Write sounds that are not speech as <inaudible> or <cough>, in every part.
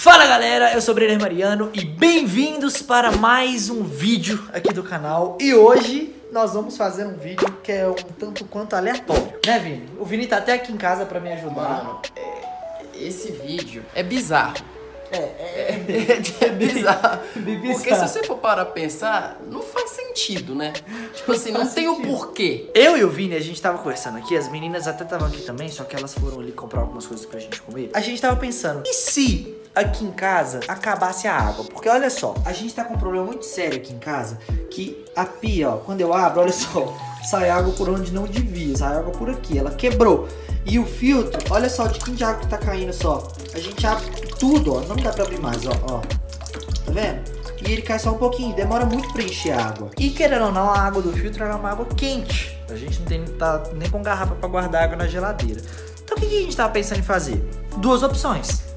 Fala galera, eu sou o Brenner Mariano e bem-vindos para mais um vídeo aqui do canal. E hoje nós vamos fazer um vídeo que é um tanto quanto aleatório, né Vini? O Vini tá até aqui em casa pra me ajudar. Mano, é, esse vídeo é bizarro. É, é, É, <laughs> é bizarro. <laughs> Porque se você for parar pra pensar, não faz sentido, né? Tipo assim, não faz tem o porquê. Eu e o Vini, a gente tava conversando aqui, as meninas até estavam aqui também, só que elas foram ali comprar algumas coisas pra gente comer. A gente tava pensando, e se aqui em casa acabasse a água? Porque olha só, a gente tá com um problema muito sério aqui em casa, que a pia, ó, quando eu abro, olha só, <laughs> sai água por onde não devia, sai água por aqui, ela quebrou. E o filtro, olha só de quem de água que tá caindo só. A gente abre tudo, ó, não dá pra abrir mais, ó, ó. Tá vendo? E ele cai só um pouquinho, demora muito pra encher a água. E querendo ou não, a água do filtro é uma água quente. A gente não tem tá nem com garrafa pra guardar água na geladeira. Então o que, que a gente tava pensando em fazer? Duas opções.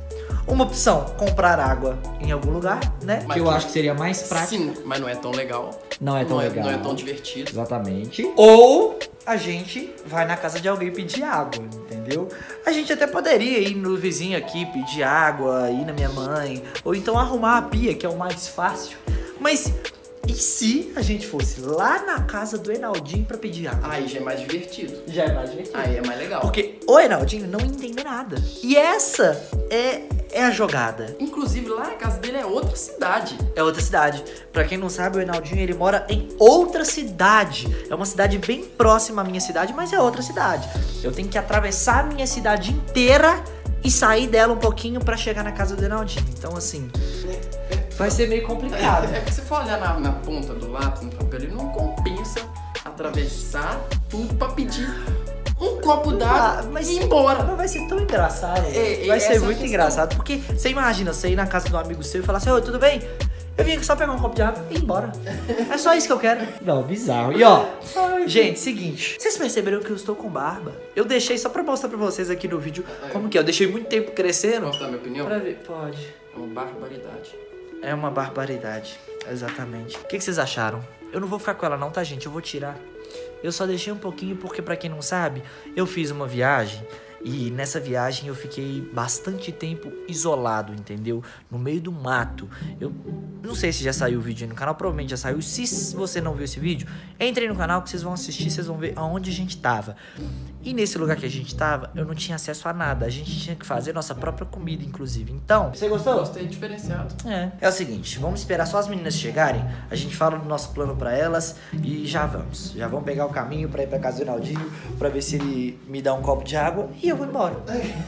Uma opção, comprar água em algum lugar, né? Mas que eu que- acho que seria mais prático. Sim, mas não é tão legal. Não é tão não, legal. É, não é tão divertido. Exatamente. Ou a gente vai na casa de alguém pedir água, entendeu? A gente até poderia ir no vizinho aqui pedir água, ir na minha mãe, ou então arrumar a pia, que é o mais fácil. Mas e se a gente fosse lá na casa do Enaldinho pra pedir água? Aí já é mais divertido. já é mais divertido. Aí é mais legal. Porque o Enaldinho não entende nada. E essa é, é a jogada. Inclusive, lá na casa dele é outra cidade. É outra cidade. Pra quem não sabe, o Enaldinho ele mora em outra cidade. É uma cidade bem próxima à minha cidade, mas é outra cidade. Eu tenho que atravessar a minha cidade inteira e sair dela um pouquinho pra chegar na casa do Enaldinho. Então, assim, vai ser meio complicado. É, é que se for olhar na, na ponta do lápis, no papel, ele não compensa atravessar tudo pra pedir um copo d'água Ah, e ir embora. Mas vai ser tão engraçado. É, é, vai ser é muito questão. engraçado. Porque você imagina, você ir na casa de um amigo seu e falar assim, oi, tudo bem? Eu vim aqui só pegar um copo de água e ir embora. É só isso que eu quero. Não, bizarro. E ó, gente, seguinte. Vocês perceberam que eu estou com barba? Eu deixei só pra mostrar pra vocês aqui no vídeo como que é. Eu deixei muito tempo crescendo. Posso dar minha opinião? Pra ver, pode. É uma barbaridade. É uma barbaridade. Exatamente. O que, que vocês acharam? Eu não vou ficar com ela não, tá, gente? Eu vou tirar. Eu só deixei um pouquinho porque, pra quem não sabe, eu fiz uma viagem e nessa viagem eu fiquei bastante tempo isolado, entendeu? No meio do mato. Eu não sei se já saiu o vídeo aí no canal, provavelmente já saiu. Se você não viu esse vídeo, entre aí no canal que vocês vão assistir, vocês vão ver aonde a gente tava. E nesse lugar que a gente tava, eu não tinha acesso a nada. A gente tinha que fazer nossa própria comida, inclusive. Então, você gostou? Gostei diferenciado. É. É o seguinte, vamos esperar só as meninas chegarem, a gente fala do nosso plano pra elas e já vamos. Já vamos pegar o caminho pra ir pra casa do Rinaldinho, pra ver se ele me dá um copo de água e eu vou embora.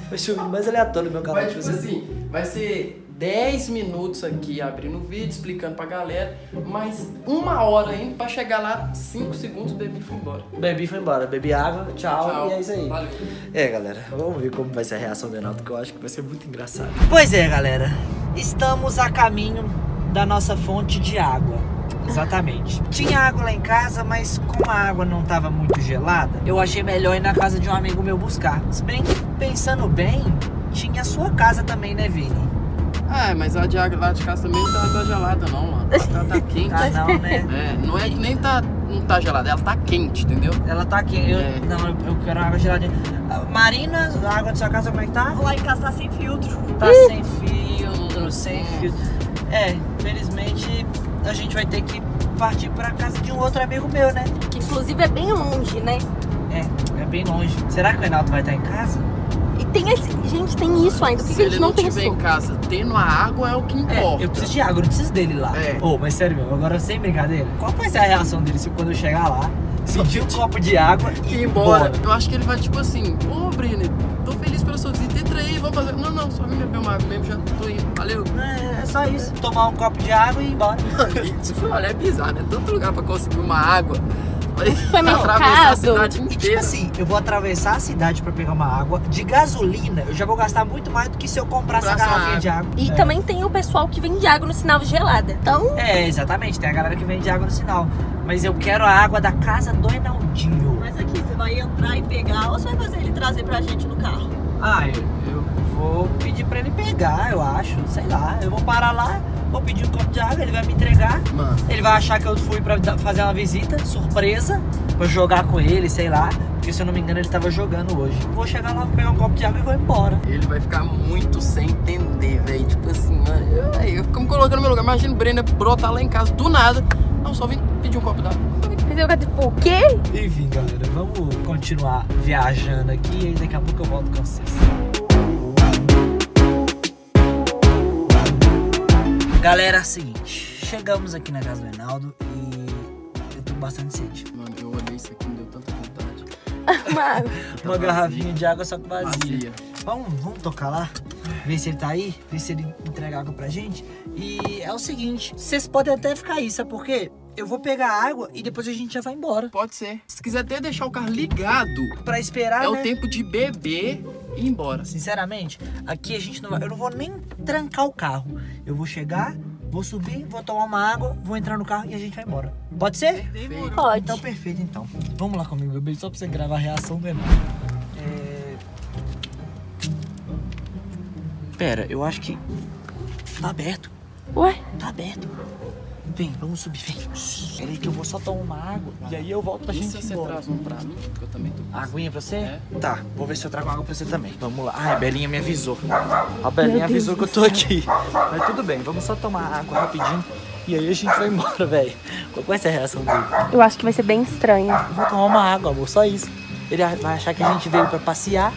Vai ser o vídeo mais aleatório do meu canal. Mas, tipo tipo assim. assim, vai ser 10 minutos aqui abrindo o vídeo, explicando pra galera, mais uma hora indo pra chegar lá, 5 segundos o bebê foi embora. Bebi foi embora, bebi água, tchau, e é isso aí. Valeu. É, galera, vamos ver como vai ser a reação do Renato, que eu acho que vai ser muito engraçado. Pois é, galera, estamos a caminho da nossa fonte de água. Exatamente. Tinha água lá em casa, mas como a água não estava muito gelada, eu achei melhor ir na casa de um amigo meu buscar. Se bem que, pensando bem, tinha a sua casa também, né, Vini? Ah, mas a de água lá de casa também não tá, tá gelada não, mano. Ela tá, tá quente. <laughs> Ah, não, né? É, não é nem tá, não tá gelada, ela tá quente, entendeu? Ela tá aqui. Eu, É. Não, eu, eu quero água geladinha. Ah, Marina, a água da sua casa como é que tá? Lá em casa tá sem filtro. Tá sem filtro, sem filtro. É, infelizmente a gente vai ter que partir pra casa de um outro amigo meu, né? Que inclusive é bem longe, né? É, é bem longe. Será que o Reinaldo vai estar em casa? E tem esse. Gente, tem isso ainda. Por que, Se que a gente ele não, não estiver pensou? em casa tendo a água é o que importa. É, eu preciso de água, eu não preciso dele lá. É. Ô, mas sério mesmo, agora sem brincadeira. Qual vai ser a reação dele se quando eu chegar lá, pedir um copo de água e ir embora. embora? Eu acho que ele vai tipo assim, ô Brenner, vamos fazer. Não, não, só vim beber uma água mesmo, já tô indo. Valeu. É, é só isso. Tomar um copo de água e ir embora. <laughs> E se for olhar, é bizarro, né? Tanto lugar pra conseguir uma água. <laughs> Atravessar a cidade E tipo inteira. assim, eu vou atravessar a cidade pra pegar uma água. De gasolina, eu já vou gastar muito mais do que se eu comprasse a Comprasse uma garrafinha de água. E é. também tem o pessoal que vende água no sinal gelada. Então, É, exatamente. Tem a galera que vende água no sinal. Mas eu quero a água da casa do Enaldinho. Mas aqui, você vai entrar e pegar ou você vai fazer ele trazer pra gente no carro? Ah, eu vou pedir pra ele pegar, eu acho. Sei lá. Eu vou parar lá, vou pedir um copo de água, ele vai me entregar. Mano, Ele vai achar que eu fui pra fazer uma visita, surpresa, pra jogar com ele, sei lá. Porque se eu não me engano ele tava jogando hoje. Vou chegar lá, vou pegar um copo de água e vou embora. ele vai ficar muito sem entender, velho. Tipo assim, lugar. Imagina o Brenner brotar lá em casa do nada. Não, só vim pedir um copo d'água. Mas eu tipo, o quê? Enfim, galera, vamos continuar viajando aqui e daqui a pouco eu volto com vocês. Galera, é o seguinte, chegamos aqui na casa do Reinaldo e eu tô com bastante sede. Mano, eu olhei isso aqui, me deu tanta vontade. <laughs> Mano, Uma garrafinha de água só que vazia. Vazia. Vamos, vamos tocar lá? Ver se ele tá aí, ver se ele entrega água pra gente. E é o seguinte, vocês podem até ficar aí, sabe por quê? Eu vou pegar a água e depois a gente já vai embora. Pode ser. Se quiser até deixar o carro ligado, Pra esperar, é né? o tempo de beber ir embora. Sinceramente, aqui a gente não vai. Eu não vou nem trancar o carro. Eu vou chegar, vou subir, vou tomar uma água, vou entrar no carro e a gente vai embora. Pode ser? Perfeito. pode. Então, perfeito, então. Vamos lá comigo, bebê, só pra você gravar a reação do Enan. É... Pera, eu acho que. Tá aberto. Ué? Tá aberto. Vem, vamos subir, vem. Pera aí que eu vou só tomar uma água. E aí eu volto pra E gente se você embora. traz um pra mim, que eu também tô com Aguinha pra você? É. Tá, vou ver se eu trago água pra você também. Vamos lá. Ah, a Belinha me avisou. A Belinha avisou que eu tô aqui. Mas tudo bem, vamos só tomar água rapidinho. E aí a gente vai embora, <laughs> velho. Qual vai ser a reação dele? Eu acho que vai ser bem estranho. Vou tomar uma água, amor, só isso. Ele vai achar que a gente veio pra passear.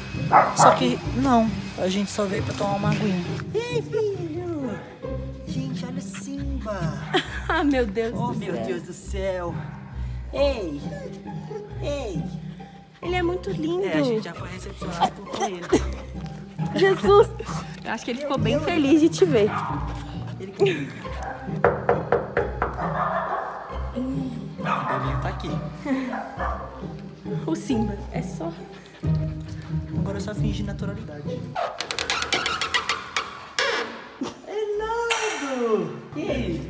Só que não, a gente só veio pra tomar uma aguinha. Ei, filho! Ah, meu Deus Oh, do meu céu. Deus do céu! Ei! Ei! Ele é muito lindo. É, a gente já foi recepcionado por <laughs> ele. Jesus. Eu acho que ele ficou bem feliz de te ver. A Belinha tá aqui. O Simba. É só. Agora é só fingir naturalidade. Reinaldo! E aí?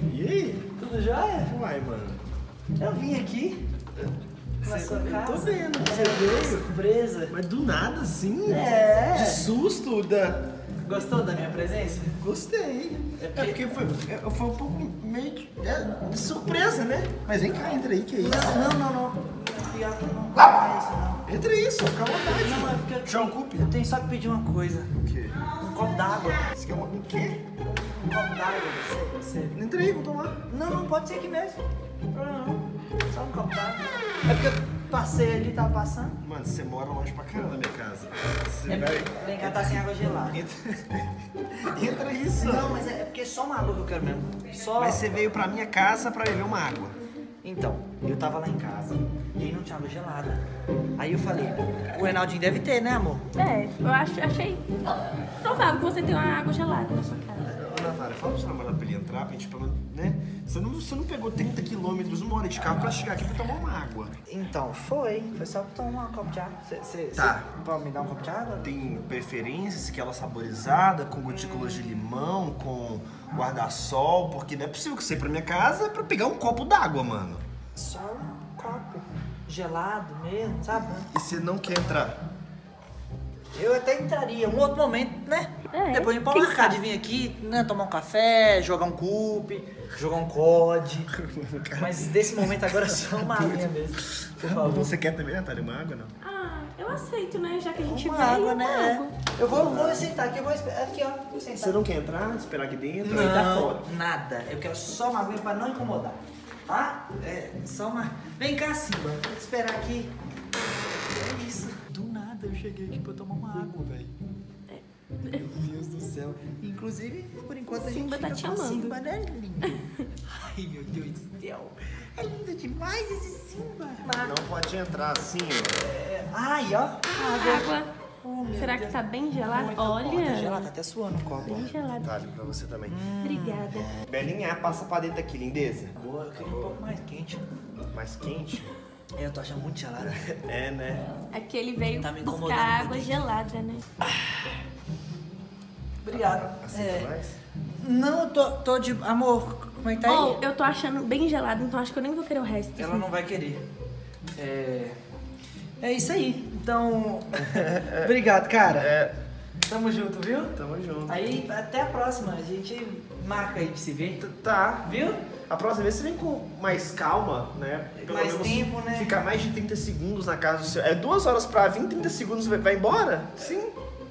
Tudo jóia? Uai, mano. Eu vim aqui. Na sua casa. Tô vendo, você É, veio. Surpresa. Mas do nada, assim? É. De susto, da... Gostou da minha presença? Gostei. É É porque- porque, foi, é, foi um pouco meio de, é, de surpresa, né? Mas vem cá, entra aí, que é isso? Não, não, não. Que não. Não é isso, não. Entra aí, só fica à vontade. Não, é mano. porque eu João eu tenho só que pedir uma coisa. O quê? Um copo d'água. Você quer uma... O quê? Um copo d'água, você, você. Entra aí, vou tomar. Não, não, pode ser aqui mesmo. Não, tem problema não. Só um copo d'água. É porque eu passei ali, tava passando. Mano, você mora longe pra caramba da minha casa. Você É, vai... vem cá, tá sem água gelada. Entra, <laughs> entra só. Não, mas é, é porque só uma água que eu quero mesmo. Só. Mas você veio pra minha casa pra beber uma água. Então, eu tava lá em casa e aí não tinha água gelada. Aí eu falei, o Renaldinho deve ter, né, amor? É, eu acho, achei provável que você tenha uma água gelada na sua casa. Natália, fala pro seu namorado pra ele entrar, pra gente, né? Você não, você não pegou 30 quilômetros, uma hora de carro pra chegar aqui pra tomar uma água. Então, foi. Foi só pra tomar um copo de água. Cê, cê, Tá. cê pode me dar um copo de água? Tem preferência, se quer ela saborizada, com gotículas de limão, com guarda-sol, porque não é possível que você ir pra minha casa pra pegar um copo d'água, mano. Só um copo. Gelado mesmo, sabe? E você não quer entrar? Eu até entraria, um outro momento, né? É, Depois a gente pode marcar de vir aqui, né? Tomar um café, jogar um cupe, jogar um COD. <laughs> Mas desse momento agora é só uma aguinha mesmo. Por favor. Você quer também, Natália, uma água, não? Ah, eu aceito, né? Já que a gente Uma veio, água, uma né? água. Eu vou, vou sentar aqui, eu vou esperar. Aqui, ó. Vou sentar. Você não quer entrar, esperar aqui dentro tá Não, fora? nada. Eu quero só uma aguinha pra não incomodar. Tá? É, só uma. Vem cá, Simba. Vou te esperar aqui. É isso. Cheguei aqui pra tomar uma água, velho. Meu Deus do céu. Inclusive, por enquanto a gente tá fica te amando. Simba, né? Lindo. Ai, meu Deus do céu. É lindo demais esse Simba. Não pode entrar assim, ó. É, ai, ó. Água. Água. Oh, meu Será que tá bem gelada? Ó, Olha. tá gelado, tá até suando o copo. Bem gelada. Natália, pra você também. Obrigada. Belinha, passa pra dentro aqui, lindeza. Boa, eu queria um pouco mais quente. Mais quente? É, eu tô achando muito gelado. <laughs> É, né? É que ele veio Tá me buscar incomodando água muito. gelada, né? Obrigado. Aceita É, mais? não, eu tô, tô de. Amor, como é que tá aí? Oh, eu tô achando bem gelado, então acho que eu nem vou querer o resto. Ela não vai querer. É. É isso aí. Então. <laughs> Obrigado, cara. É, Tamo junto, viu? tamo junto. Aí, até a próxima. A gente marca aí de se ver. Tá. Viu? A próxima vez você vem com mais calma, né? Mais tempo, né? Ficar mais de 30 segundos na casa do seu. É duas horas pra vir, 30 segundos vai, vai embora? Sim.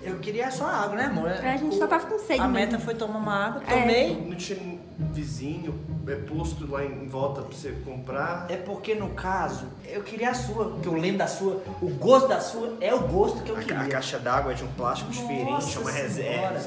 Eu queria só água, né, amor? A gente só tava com sede A mesmo. meta foi tomar uma água, É. tomei. Não tinha vizinho, é posto lá em volta pra você comprar. É porque no caso, eu queria a sua, porque eu lembro da sua, o gosto da sua é o gosto que eu A, queria. a caixa d'água é de um plástico Nossa diferente, é uma Senhora. reserva.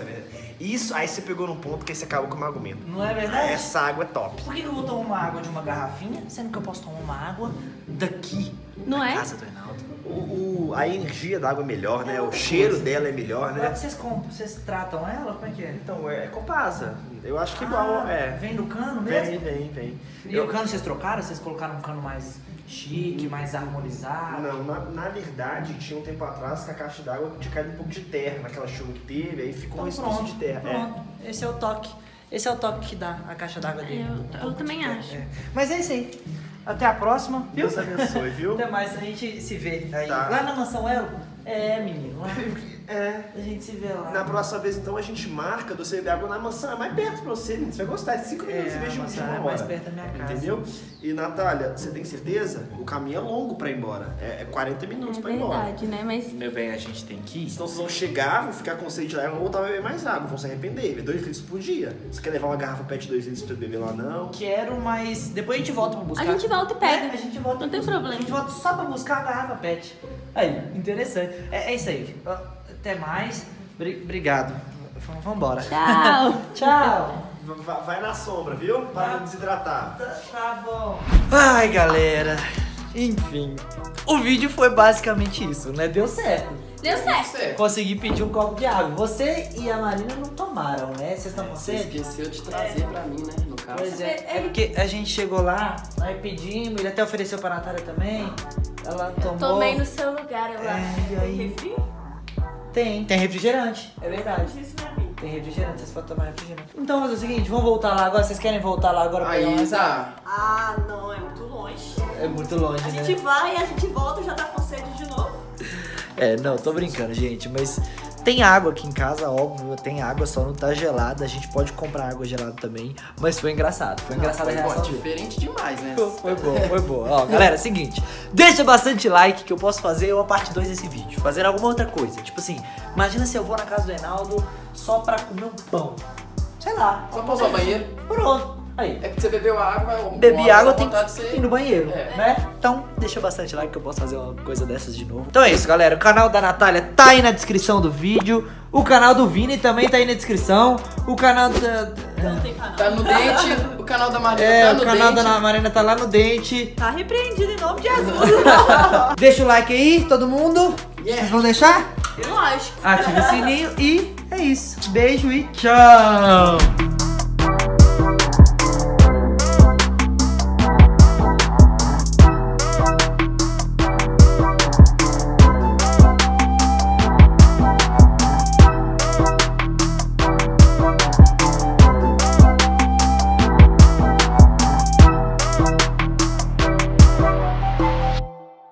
Isso, aí você pegou num ponto que aí você acabou com o meu argumento. Não é verdade? Essa água é top. Por que eu vou tomar uma água de uma garrafinha, sendo que eu posso tomar uma água daqui, Não da é? casa do Reinaldo? O, o- a energia da água é melhor, né? O cheiro dela é melhor, né? Vocês compram, vocês tratam ela? Como é que é? Então, é, é Copasa. Eu acho que igual, Ah, é. Vem do cano mesmo? Vem, vem, vem. E o cano vocês trocaram? Vocês colocaram um cano mais chique, mais harmonizado? Não, na, na verdade, tinha um tempo atrás que a caixa d'água tinha caído um pouco de terra naquela chuva que teve, aí ficou um Então resquício pronto, de terra. É. pronto. Esse é o toque. Esse é o toque que dá a caixa d'água dele. Eu- Um eu também terra, acho. é. Mas é isso aí. Até a próxima. viu? Deus abençoe, viu? Até mais, a gente se vê aí. Tá. Lá na mansão Elo? É, menino. Lá <laughs> É. a gente se vê lá. Na próxima vez, então, a gente marca do água na maçã. É mais perto pra você, menino. Você vai gostar. É 5 minutos É, em vez de um uma é mais hora. perto da minha casa. Entendeu? E, Natália, você tem certeza? O caminho é longo pra ir embora. É, é 40 minutos É pra ir embora. verdade, né? Mas Meu bem, a gente tem que ir. Senão vocês vão chegar, vão ficar com sede lá e vão voltar a beber mais água. Vão se arrepender. Beber 2 litros por dia. Você quer levar uma garrafa pet de 2 litros pra beber lá, não? Quero, mas depois a gente volta pra buscar. A gente volta e pega. É, a gente volta Não tem buscar. problema. A gente volta só pra buscar a garrafa pet. Aí, interessante. É, é isso aí. Até mais. Bri- Obrigado. V- Vambora. tchau. <laughs> Tchau. Va- Vai na sombra, viu? Para não desidratar. Tá, tá bom. Ai, galera. Enfim. O vídeo foi basicamente isso, né? Deu certo. Deu certo. Consegui pedir um copo de água. Você e a Marina não tomaram, né? Vocês estão com Você sede? esqueceu de trazer pra mim, né? No caso. Pois é, é porque a gente chegou lá, aí pedimos, ele até ofereceu pra Natália também. Ela tomou. Tomei no seu lugar, eu É, acho. e aí? Tem, tem refrigerante, é verdade. Isso minha vida. Tem refrigerante, vocês podem tomar refrigerante. Então, vamos fazer o seguinte, vamos voltar lá agora. Vocês querem voltar lá agora pra Aí, tá. Ah, não, é muito longe. É muito longe, A né? gente vai, a gente volta e já tá com sede de novo. É, não, tô brincando, gente, mas tem água aqui em casa, óbvio, tem água, só não tá gelada. A gente pode comprar água gelada também, mas foi engraçado. Foi engraçado Foi a bom, reação dele. diferente demais, né? Foi bom, foi bom. Ó, galera, é o seguinte, deixa bastante like que eu posso fazer uma parte 2 desse vídeo. Fazer alguma outra coisa. Tipo assim, imagina se eu vou na casa do Reinaldo só pra comer um pão. Sei lá. Só pra usar o banheiro. Pronto. Aí. É porque você bebeu água, Bebi água, tem que de ir no banheiro, É. né? Então, deixa bastante like que eu posso fazer uma coisa dessas de novo. Então é isso, galera. O canal da Natália tá aí na descrição do vídeo. O canal do Vini também tá aí na descrição. O canal da... Não tem canal. Tá no dente, o canal da Marina É, tá o no canal dente. da Marina tá lá no dente. Tá repreendido em nome de Jesus. <laughs> Deixa o like aí, todo mundo. Yeah. Vocês vão deixar? Lógico. Ativa o sininho e é isso. Beijo e tchau!